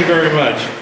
you very much.